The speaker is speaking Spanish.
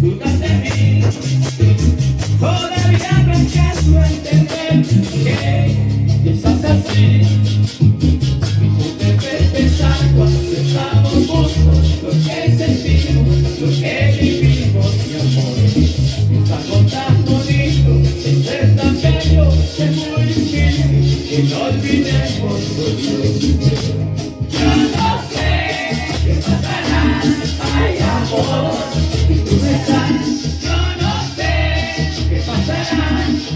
dudas de mí. Todavía no alcanzo a entender que piensas así. Tú debes pensar cuando estamos juntos, lo que sentimos, lo que vivimos, mi amor. Es algo tan bonito, es ser tan bello, es muy difícil que no olvidemos por Yo no sé qué pasará, ay amor. ¿Qué pasa?